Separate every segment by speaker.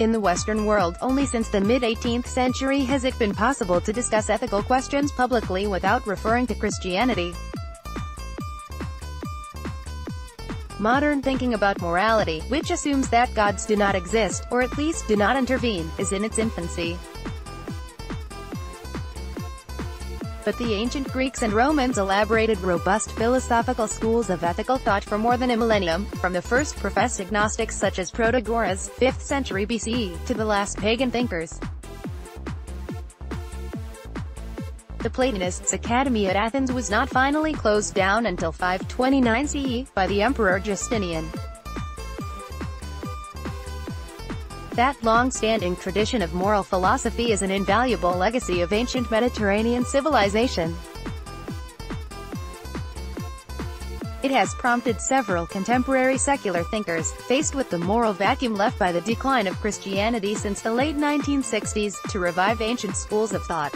Speaker 1: In the Western world, only since the mid-18th century has it been possible to discuss ethical questions publicly without referring to Christianity. Modern thinking about morality, which assumes that gods do not exist, or at least do not intervene, is in its infancy. But the ancient Greeks and Romans elaborated robust philosophical schools of ethical thought for more than a millennium, from the first professed agnostics such as Protagoras, 5th century BCE, to the last pagan thinkers. The Platonists' academy at Athens was not finally closed down until 529 CE, by the Emperor Justinian. That long-standing tradition of moral philosophy is an invaluable legacy of ancient Mediterranean civilization. It has prompted several contemporary secular thinkers, faced with the moral vacuum left by the decline of Christianity since the late 1960s, to revive ancient schools of thought.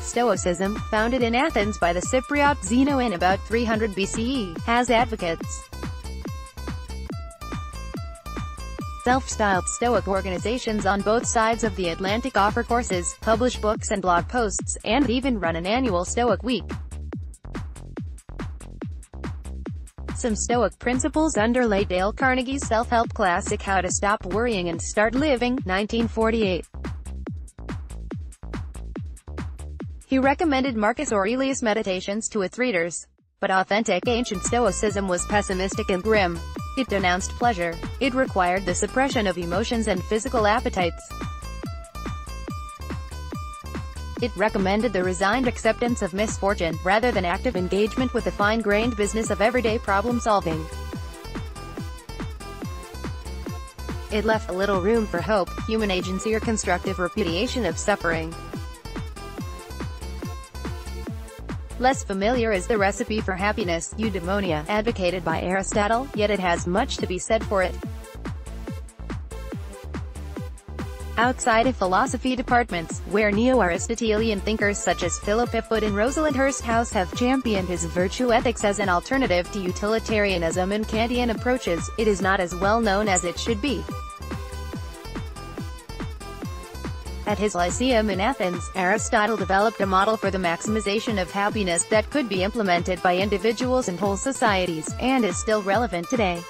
Speaker 1: Stoicism, founded in Athens by the Cypriot Zeno in about 300 BCE, has advocates. Self-styled Stoic organizations on both sides of the Atlantic offer courses, publish books and blog posts, and even run an annual Stoic Week. Some Stoic principles underlay Dale Carnegie's self-help classic How to Stop Worrying and Start Living, 1948. He recommended Marcus Aurelius' Meditations to its readers. But authentic ancient Stoicism was pessimistic and grim. It denounced pleasure. It required the suppression of emotions and physical appetites. It recommended the resigned acceptance of misfortune, rather than active engagement with the fine-grained business of everyday problem-solving. It left little room for hope, human agency or constructive repudiation of suffering. Less familiar is the recipe for happiness, eudaimonia, advocated by Aristotle, yet it has much to be said for it. Outside of philosophy departments, where neo-Aristotelian thinkers such as Philippa Foot and Rosalind Hursthouse have championed his virtue ethics as an alternative to utilitarianism and Kantian approaches, it is not as well known as it should be. At his Lyceum in Athens, Aristotle developed a model for the maximization of happiness that could be implemented by individuals and whole societies, and is still relevant today.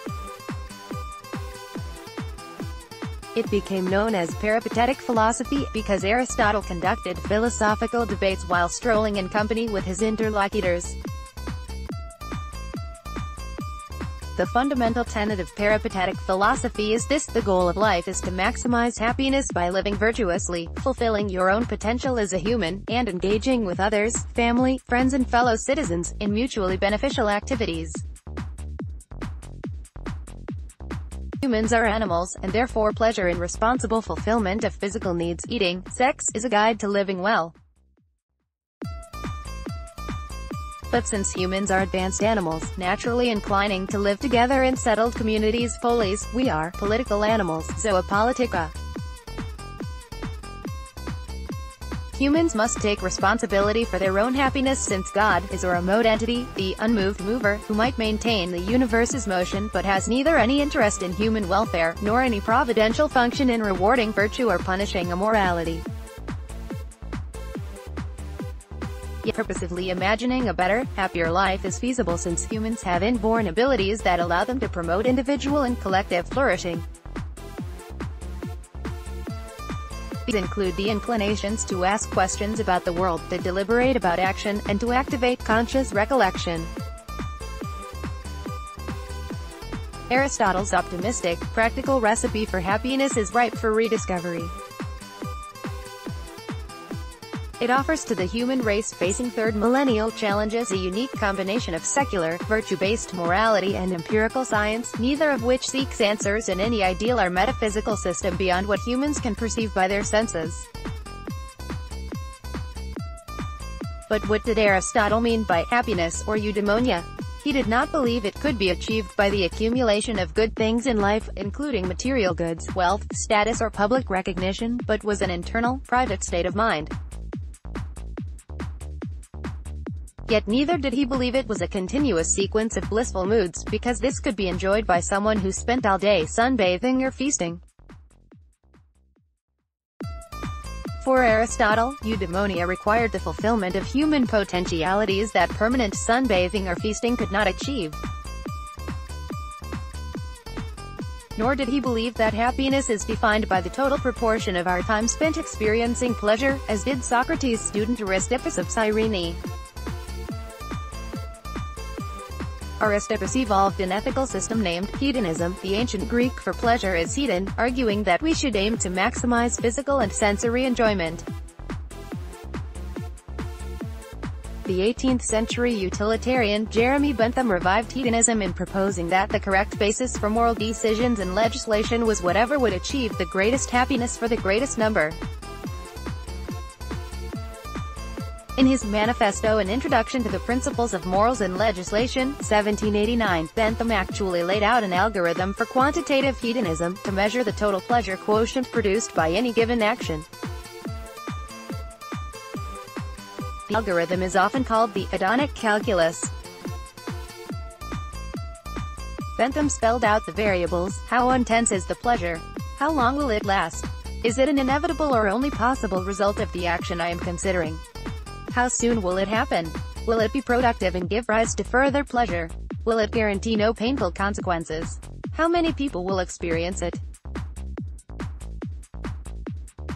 Speaker 1: It became known as peripatetic philosophy, because Aristotle conducted philosophical debates while strolling in company with his interlocutors. The fundamental tenet of peripatetic philosophy is this, the goal of life is to maximize happiness by living virtuously, fulfilling your own potential as a human, and engaging with others, family, friends and fellow citizens, in mutually beneficial activities. Humans are animals, and therefore pleasure in responsible fulfillment of physical needs, eating, sex, is a guide to living well. But since humans are advanced animals, naturally inclining to live together in settled communities polis, we are political animals, zoa politika. Humans must take responsibility for their own happiness since God is a remote entity, the unmoved mover, who might maintain the universe's motion but has neither any interest in human welfare, nor any providential function in rewarding virtue or punishing immorality. Yet purposively imagining a better, happier life is feasible since humans have inborn abilities that allow them to promote individual and collective flourishing. These include the inclinations to ask questions about the world, to deliberate about action, and to activate conscious recollection. Aristotle's optimistic, practical recipe for happiness is ripe for rediscovery. It offers to the human race facing third millennial challenges a unique combination of secular, virtue-based morality and empirical science, neither of which seeks answers in any ideal or metaphysical system beyond what humans can perceive by their senses. But what did Aristotle mean by happiness or eudaimonia? He did not believe it could be achieved by the accumulation of good things in life, including material goods, wealth, status or public recognition, but was an internal, private state of mind. Yet neither did he believe it was a continuous sequence of blissful moods, because this could be enjoyed by someone who spent all day sunbathing or feasting. For Aristotle, eudaimonia required the fulfillment of human potentialities that permanent sunbathing or feasting could not achieve. Nor did he believe that happiness is defined by the total proportion of our time spent experiencing pleasure, as did Socrates' student Aristippus of Cyrene. Aristippus evolved an ethical system named hedonism, the ancient Greek for pleasure is hedon, arguing that we should aim to maximize physical and sensory enjoyment. The 18th-century utilitarian Jeremy Bentham revived hedonism in proposing that the correct basis for moral decisions and legislation was whatever would achieve the greatest happiness for the greatest number. In his manifesto An Introduction to the Principles of Morals and Legislation, 1789, Bentham actually laid out an algorithm for quantitative hedonism, to measure the total pleasure quotient produced by any given action. The algorithm is often called the hedonic calculus. Bentham spelled out the variables, how intense is the pleasure? How long will it last? Is it an inevitable or only possible result of the action I am considering? How soon will it happen? Will it be productive and give rise to further pleasure? Will it guarantee no painful consequences? How many people will experience it?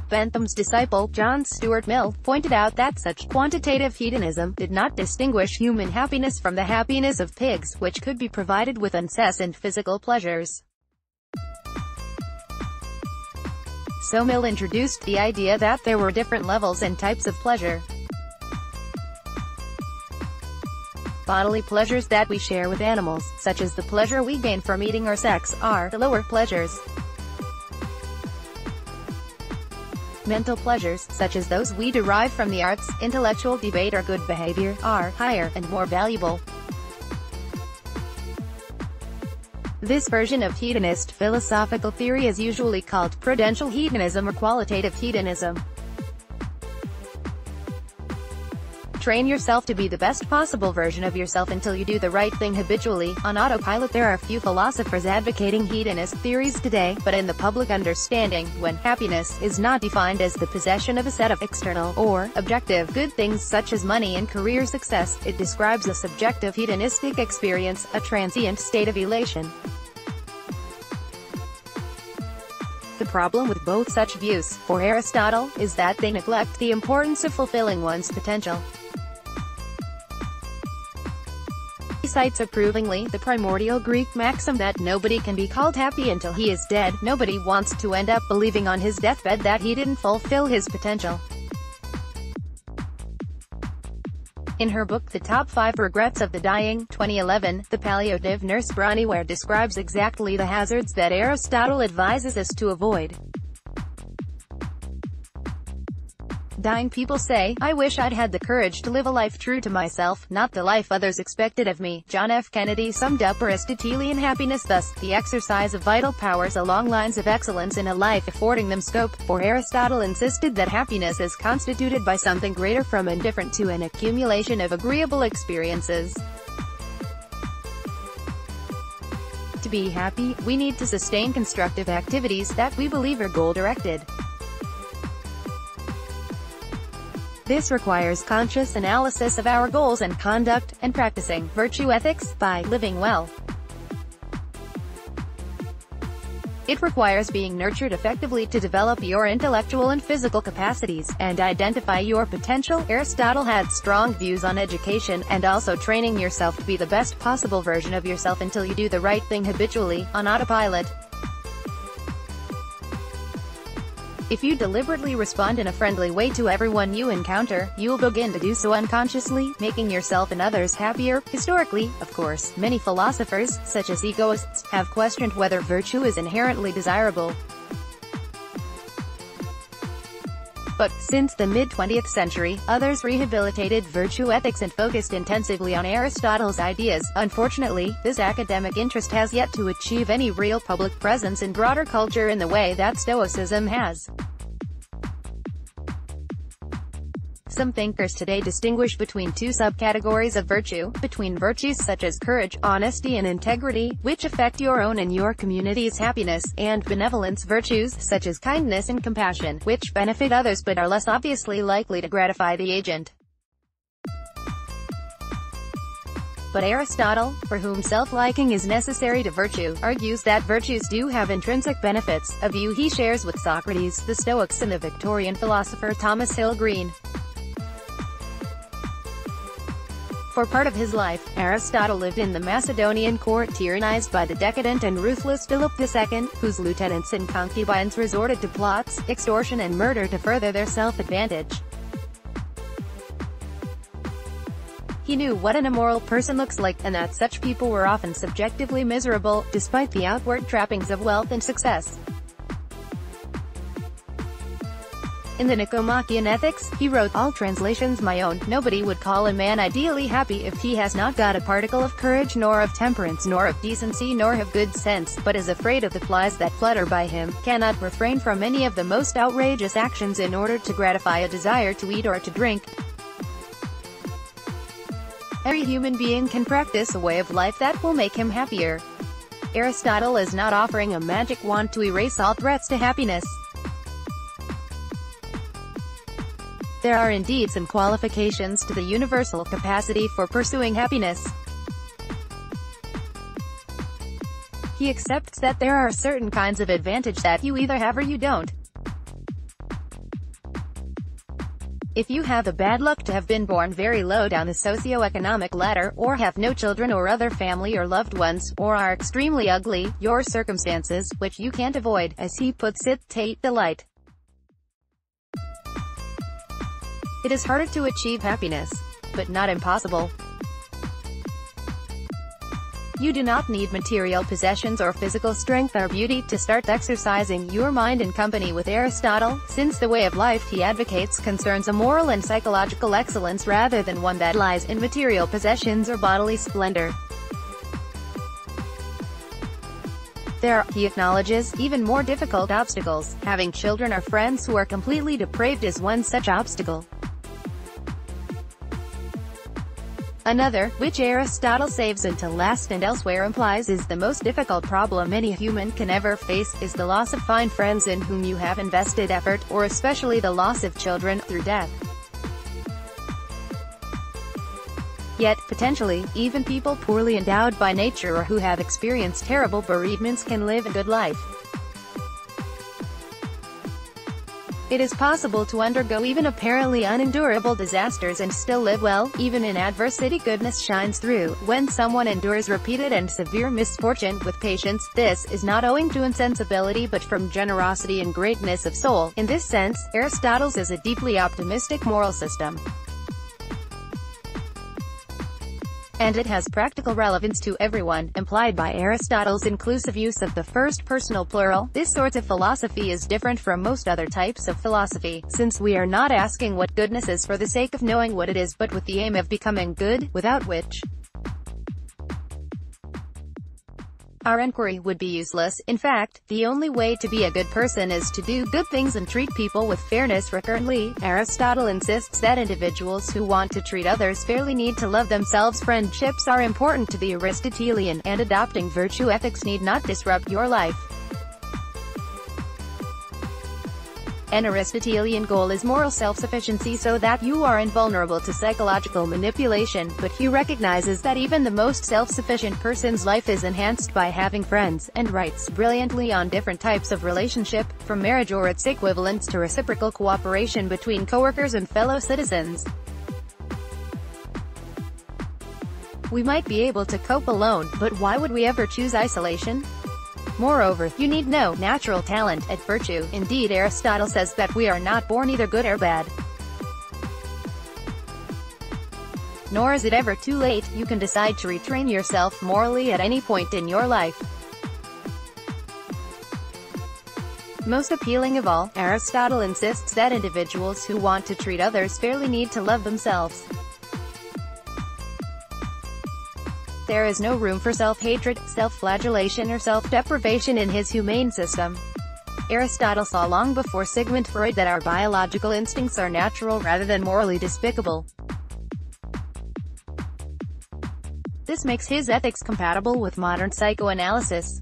Speaker 1: Bentham's disciple, John Stuart Mill, pointed out that such quantitative hedonism did not distinguish human happiness from the happiness of pigs, which could be provided with incessant physical pleasures. So Mill introduced the idea that there were different levels and types of pleasure. Bodily pleasures that we share with animals, such as the pleasure we gain from eating or sex, are the lower pleasures. Mental pleasures, such as those we derive from the arts, intellectual debate or good behavior, are higher and more valuable. This version of hedonist philosophical theory is usually called prudential hedonism or qualitative hedonism. Train yourself to be the best possible version of yourself until you do the right thing habitually. On autopilot there are few philosophers advocating hedonist theories today, but in the public understanding, when happiness is not defined as the possession of a set of external, or objective, good things such as money and career success, it describes a subjective hedonistic experience, a transient state of elation. The problem with both such views, for Aristotle, is that they neglect the importance of fulfilling one's potential. Cites approvingly the primordial Greek maxim that nobody can be called happy until he is dead. Nobody wants to end up believing on his deathbed that he didn't fulfill his potential. In her book The Top 5 Regrets of the Dying, 2011, the palliative nurse Bronnie Ware describes exactly the hazards that Aristotle advises us to avoid. Dying people say, I wish I'd had the courage to live a life true to myself, not the life others expected of me. John F. Kennedy summed up Aristotelian happiness thus, the exercise of vital powers along lines of excellence in a life affording them scope, for Aristotle insisted that happiness is constituted by something greater from indifferent to an accumulation of agreeable experiences. To be happy, we need to sustain constructive activities that we believe are goal-directed. This requires conscious analysis of our goals and conduct, and practicing virtue ethics by living well. It requires being nurtured effectively to develop your intellectual and physical capacities, and identify your potential. Aristotle had strong views on education, and also training yourself to be the best possible version of yourself until you do the right thing habitually, on autopilot. If you deliberately respond in a friendly way to everyone you encounter, you will begin to do so unconsciously, making yourself and others happier. Historically, of course, many philosophers, such as egoists, have questioned whether virtue is inherently desirable. But, since the mid-20th century, others rehabilitated virtue ethics and focused intensively on Aristotle's ideas. Unfortunately, this academic interest has yet to achieve any real public presence in broader culture in the way that Stoicism has. Some thinkers today distinguish between two subcategories of virtue, between virtues such as courage, honesty and integrity, which affect your own and your community's happiness, and benevolence virtues, such as kindness and compassion, which benefit others but are less obviously likely to gratify the agent. But Aristotle, for whom self-liking is necessary to virtue, argues that virtues do have intrinsic benefits, a view he shares with Socrates, the Stoics and the Victorian philosopher Thomas Hill Green. For part of his life, Aristotle lived in the Macedonian court tyrannized by the decadent and ruthless Philip II, whose lieutenants and concubines resorted to plots, extortion and murder to further their self-advantage. He knew what an immoral person looks like, and that such people were often subjectively miserable, despite the outward trappings of wealth and success. In the Nicomachean Ethics, he wrote, all translations my own, nobody would call a man ideally happy if he has not got a particle of courage nor of temperance nor of decency nor of good sense, but is afraid of the flies that flutter by him, cannot refrain from any of the most outrageous actions in order to gratify a desire to eat or to drink. Every human being can practice a way of life that will make him happier. Aristotle is not offering a magic wand to erase all threats to happiness. There are indeed some qualifications to the universal capacity for pursuing happiness. He accepts that there are certain kinds of advantage that you either have or you don't. If you have the bad luck to have been born very low down the socio-economic ladder, or have no children or other family or loved ones, or are extremely ugly, your circumstances, which you can't avoid, as he puts it, take the It is harder to achieve happiness, but not impossible. You do not need material possessions or physical strength or beauty to start exercising your mind in company with Aristotle, since the way of life he advocates concerns a moral and psychological excellence rather than one that lies in material possessions or bodily splendor. There he acknowledges, even more difficult obstacles. Having children or friends who are completely depraved is one such obstacle. Another, which Aristotle saves until last and elsewhere implies is the most difficult problem any human can ever face, is the loss of fine friends in whom you have invested effort, or especially the loss of children, through death. Yet, potentially, even people poorly endowed by nature or who have experienced terrible bereavements can live a good life. It is possible to undergo even apparently unendurable disasters and still live well, even in adversity goodness shines through. When someone endures repeated and severe misfortune with patience, this is not owing to insensibility but from generosity and greatness of soul. In this sense, Aristotle's is a deeply optimistic moral system. And it has practical relevance to everyone, implied by Aristotle's inclusive use of the first personal plural. This sort of philosophy is different from most other types of philosophy, since we are not asking what goodness is for the sake of knowing what it is but with the aim of becoming good, without which our inquiry would be useless. In fact, the only way to be a good person is to do good things and treat people with fairness recurrently. Aristotle insists that individuals who want to treat others fairly need to love themselves. Friendships are important to the Aristotelian, and adopting virtue ethics need not disrupt your life. An Aristotelian goal is moral self-sufficiency so that you are invulnerable to psychological manipulation, but he recognizes that even the most self-sufficient person's life is enhanced by having friends, and writes brilliantly on different types of relationship, from marriage or its equivalents to reciprocal cooperation between coworkers and fellow citizens. We might be able to cope alone, but why would we ever choose isolation? Moreover, you need no natural talent at virtue. Indeed Aristotle says that we are not born either good or bad. Nor is it ever too late, you can decide to retrain yourself morally at any point in your life. Most appealing of all, Aristotle insists that individuals who want to treat others fairly need to love themselves. There is no room for self-hatred, self-flagellation or self-deprivation in his humane system. Aristotle saw long before Sigmund Freud that our biological instincts are natural rather than morally despicable. This makes his ethics compatible with modern psychoanalysis.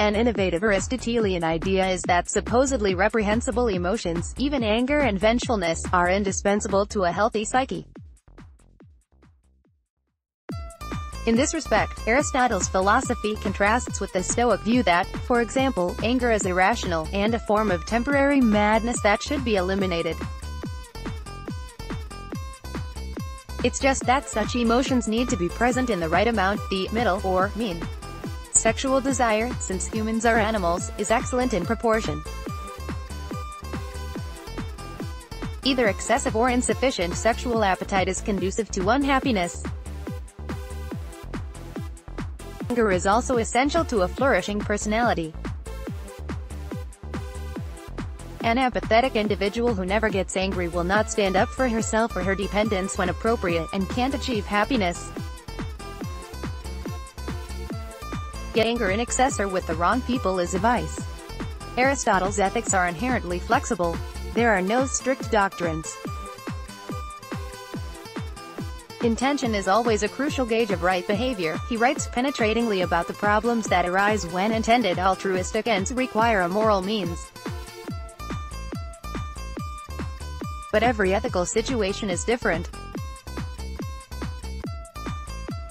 Speaker 1: An innovative Aristotelian idea is that supposedly reprehensible emotions, even anger and vengefulness, are indispensable to a healthy psyche. In this respect, Aristotle's philosophy contrasts with the Stoic view that, for example, anger is irrational, and a form of temporary madness that should be eliminated. It's just that such emotions need to be present in the right amount, the middle, or mean. Sexual desire, since humans are animals, is excellent in proportion. Either excessive or insufficient sexual appetite is conducive to unhappiness. Anger is also essential to a flourishing personality. An apathetic individual who never gets angry will not stand up for herself or her dependents when appropriate, and can't achieve happiness. Get anger in excess or with the wrong people is a vice. Aristotle's ethics are inherently flexible. There are no strict doctrines. Intention is always a crucial gauge of right behavior. He writes penetratingly about the problems that arise when intended altruistic ends require a moral means. But every ethical situation is different.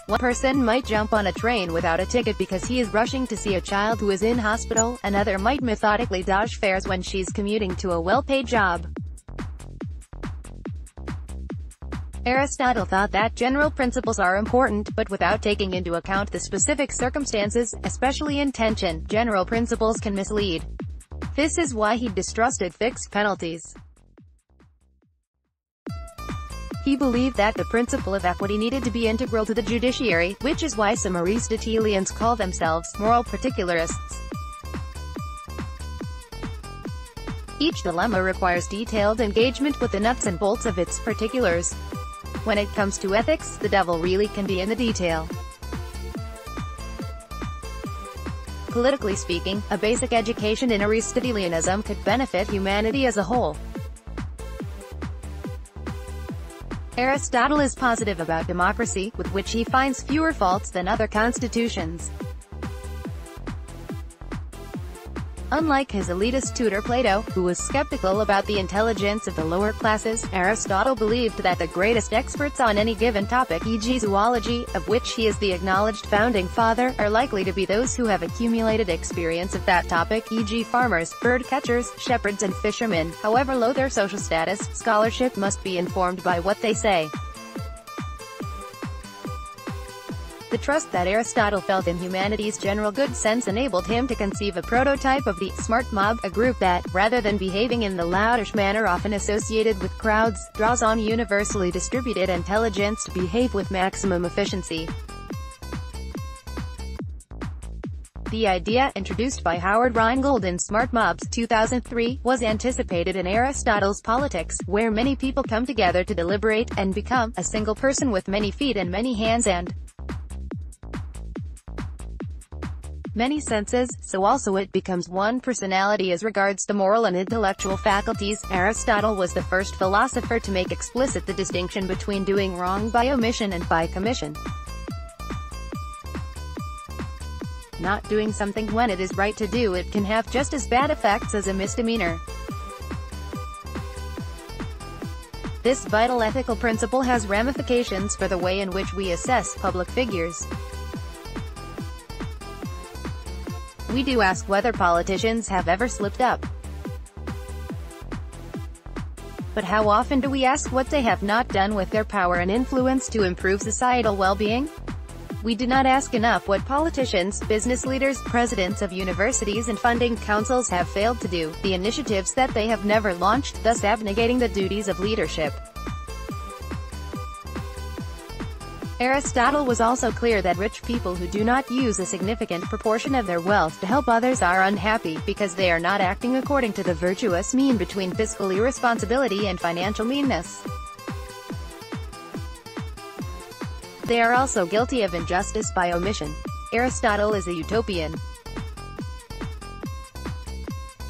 Speaker 1: One person might jump on a train without a ticket because he is rushing to see a child who is in hospital, another might methodically dodge fares when she's commuting to a well-paid job. Aristotle thought that general principles are important, but without taking into account the specific circumstances, especially intention, general principles can mislead. This is why he distrusted fixed penalties. He believed that the principle of equity needed to be integral to the judiciary, which is why some Aristotelians call themselves moral particularists. Each dilemma requires detailed engagement with the nuts and bolts of its particulars. When it comes to ethics, the devil really can be in the detail. Politically speaking, a basic education in Aristotelianism could benefit humanity as a whole. Aristotle is positive about democracy, with which he finds fewer faults than other constitutions. Unlike his elitist tutor Plato, who was skeptical about the intelligence of the lower classes, Aristotle believed that the greatest experts on any given topic e.g. zoology, of which he is the acknowledged founding father, are likely to be those who have accumulated experience of that topic e.g. farmers, bird catchers, shepherds and fishermen. However low their social status, scholarship must be informed by what they say. The trust that Aristotle felt in humanity's general good sense enabled him to conceive a prototype of the smart mob, a group that, rather than behaving in the loutish manner often associated with crowds, draws on universally distributed intelligence to behave with maximum efficiency. The idea, introduced by Howard Rheingold in Smart Mobs 2003, was anticipated in Aristotle's Politics, where many people come together to deliberate, and become, a single person with many feet and many hands and many senses, so also it becomes one personality as regards the moral and intellectual faculties. Aristotle was the first philosopher to make explicit the distinction between doing wrong by omission and by commission. Not doing something when it is right to do it can have just as bad effects as a misdemeanor. This vital ethical principle has ramifications for the way in which we assess public figures. We do ask whether politicians have ever slipped up. But how often do we ask what they have not done with their power and influence to improve societal well-being? We do not ask enough what politicians, business leaders, presidents of universities and funding councils have failed to do, the initiatives that they have never launched, thus abnegating the duties of leadership. Aristotle was also clear that rich people who do not use a significant proportion of their wealth to help others are unhappy, because they are not acting according to the virtuous mean between fiscal irresponsibility and financial meanness. They are also guilty of injustice by omission. Aristotle is a utopian.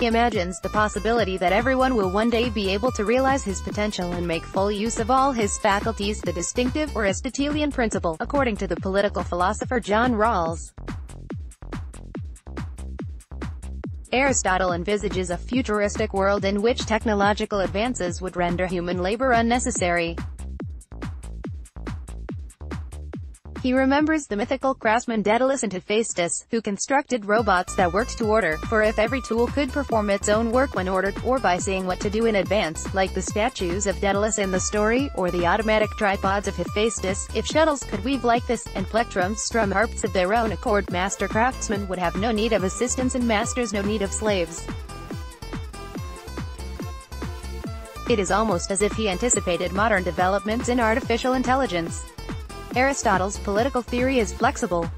Speaker 1: He imagines the possibility that everyone will one day be able to realize his potential and make full use of all his faculties the distinctive, Aristotelian principle, according to the political philosopher John Rawls. Aristotle envisages a futuristic world in which technological advances would render human labor unnecessary. He remembers the mythical craftsman Daedalus and Hephaestus, who constructed robots that worked to order, for if every tool could perform its own work when ordered, or by seeing what to do in advance, like the statues of Daedalus in the story, or the automatic tripods of Hephaestus, if shuttles could weave like this, and plectrums strum harps of their own accord, master craftsmen would have no need of assistants and masters no need of slaves. It is almost as if he anticipated modern developments in artificial intelligence. Aristotle's political theory is flexible.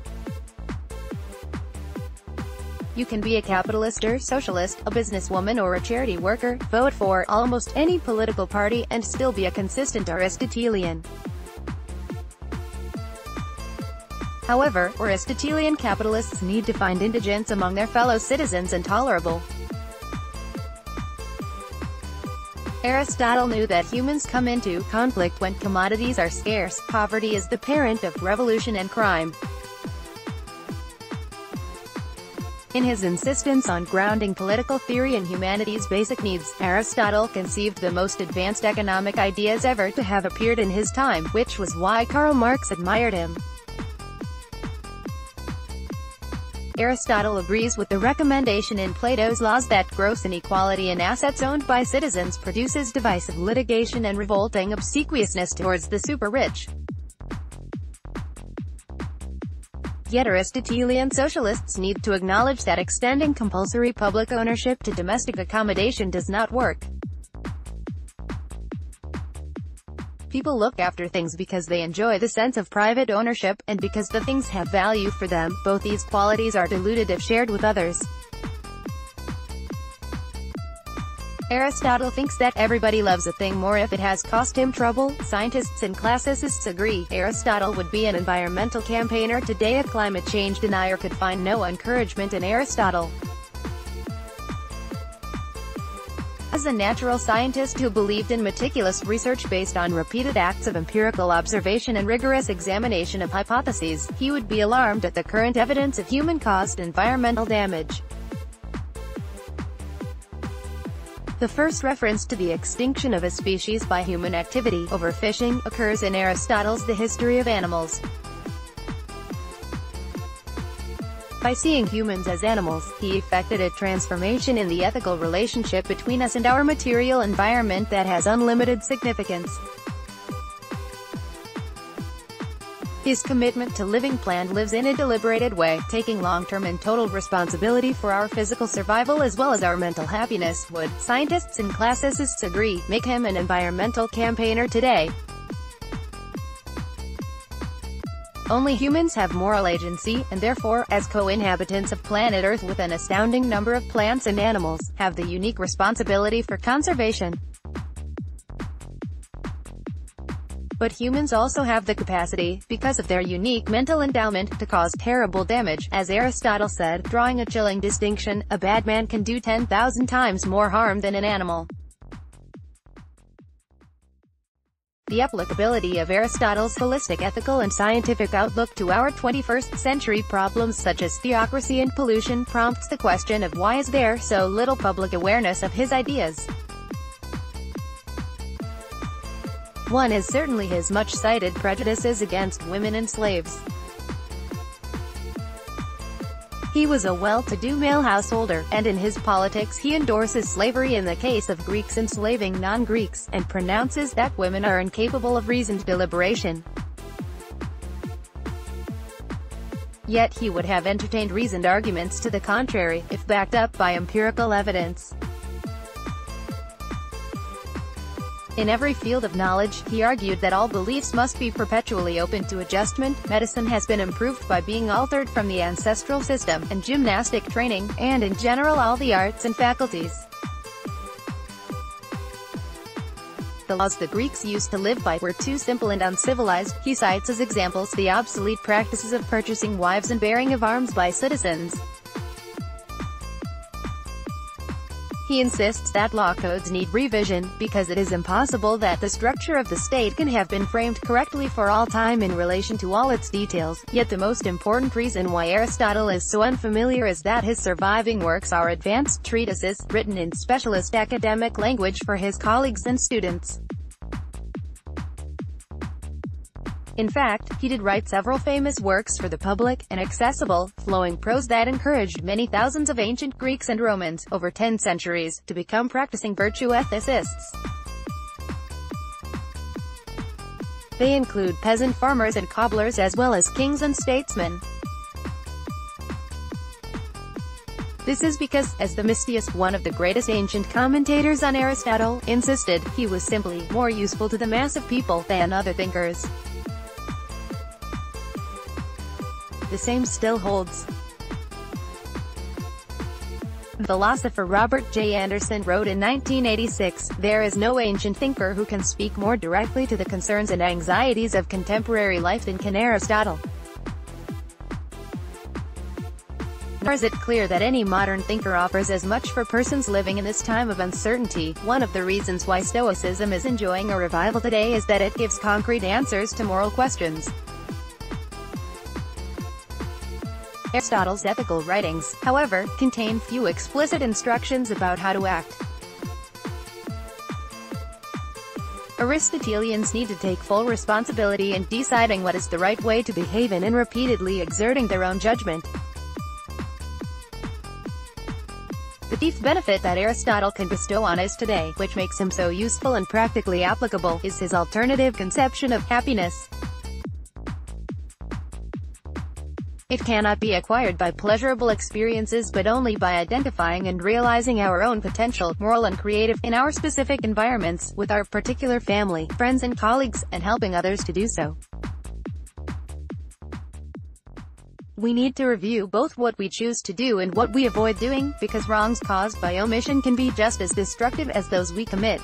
Speaker 1: You can be a capitalist or socialist, a businesswoman or a charity worker, vote for almost any political party, and still be a consistent Aristotelian. However, Aristotelian capitalists need to find indigence among their fellow citizens intolerable. Aristotle knew that humans come into conflict when commodities are scarce. Poverty is the parent of revolution and crime. In his insistence on grounding political theory in humanity's basic needs, Aristotle conceived the most advanced economic ideas ever to have appeared in his time, which was why Karl Marx admired him. Aristotle agrees with the recommendation in Plato's laws that gross inequality in assets owned by citizens produces divisive litigation and revolting obsequiousness towards the super-rich. Yet Aristotelian socialists need to acknowledge that extending compulsory public ownership to domestic accommodation does not work. People look after things because they enjoy the sense of private ownership, and because the things have value for them. Both these qualities are diluted if shared with others. Aristotle thinks that everybody loves a thing more if it has cost him trouble. Scientists and classicists agree. Aristotle would be an environmental campaigner today a climate change denier could find no encouragement in Aristotle. As a natural scientist who believed in meticulous research based on repeated acts of empirical observation and rigorous examination of hypotheses, he would be alarmed at the current evidence of human-caused environmental damage. The first reference to the extinction of a species by human activity, overfishing, occurs in Aristotle's The History of Animals. By seeing humans as animals, he effected a transformation in the ethical relationship between us and our material environment that has unlimited significance. His commitment to living plant lives in a deliberated way, taking long-term and total responsibility for our physical survival as well as our mental happiness, would, scientists and classicists agree, make him an environmental campaigner today. Only humans have moral agency, and therefore, as co-inhabitants of planet Earth with an astounding number of plants and animals, have the unique responsibility for conservation. But humans also have the capacity, because of their unique mental endowment, to cause terrible damage. As Aristotle said, drawing a chilling distinction, a bad man can do 10,000 times more harm than an animal. The applicability of Aristotle's holistic ethical and scientific outlook to our 21st century problems such as theocracy and pollution prompts the question of why is there so little public awareness of his ideas. One is certainly his much-cited prejudices against women and slaves. He was a well-to-do male householder, and in his politics he endorses slavery in the case of Greeks enslaving non-Greeks, and pronounces that women are incapable of reasoned deliberation. Yet he would have entertained reasoned arguments to the contrary, if backed up by empirical evidence. In every field of knowledge, he argued that all beliefs must be perpetually open to adjustment, medicine has been improved by being altered from the ancestral system, and gymnastic training, and in general all the arts and faculties. The laws the Greeks used to live by were too simple and uncivilized, he cites as examples the obsolete practices of purchasing wives and bearing of arms by citizens. He insists that law codes need revision, because it is impossible that the structure of the state can have been framed correctly for all time in relation to all its details, yet the most important reason why Aristotle is so unfamiliar is that his surviving works are advanced treatises, written in specialist academic language for his colleagues and students. In fact, he did write several famous works for the public, and accessible, flowing prose that encouraged many thousands of ancient Greeks and Romans, over ten centuries, to become practicing virtue ethicists. They include peasant farmers and cobblers as well as kings and statesmen. This is because, as the Themistius, one of the greatest ancient commentators on Aristotle, insisted, he was simply more useful to the mass of people than other thinkers. The same still holds. Philosopher Robert J. Anderson wrote in 1986, There is no ancient thinker who can speak more directly to the concerns and anxieties of contemporary life than can Aristotle. Nor is it clear that any modern thinker offers as much for persons living in this time of uncertainty. One of the reasons why Stoicism is enjoying a revival today is that it gives concrete answers to moral questions. Aristotle's ethical writings, however, contain few explicit instructions about how to act. Aristotelians need to take full responsibility in deciding what is the right way to behave and in repeatedly exerting their own judgment. The chief benefit that Aristotle can bestow on us today, which makes him so useful and practically applicable, is his alternative conception of happiness. It cannot be acquired by pleasurable experiences but only by identifying and realizing our own potential, moral and creative, in our specific environments, with our particular family, friends and colleagues, and helping others to do so. We need to review both what we choose to do and what we avoid doing, because wrongs caused by omission can be just as destructive as those we commit.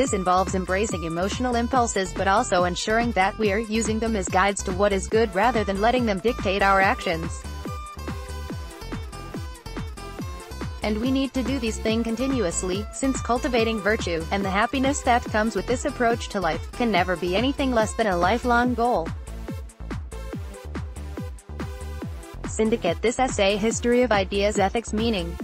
Speaker 1: This involves embracing emotional impulses but also ensuring that we are using them as guides to what is good rather than letting them dictate our actions. And we need to do these things continuously, since cultivating virtue, and the happiness that comes with this approach to life, can never be anything less than a lifelong goal. Syndicate This essay History of Ideas Ethics Meaning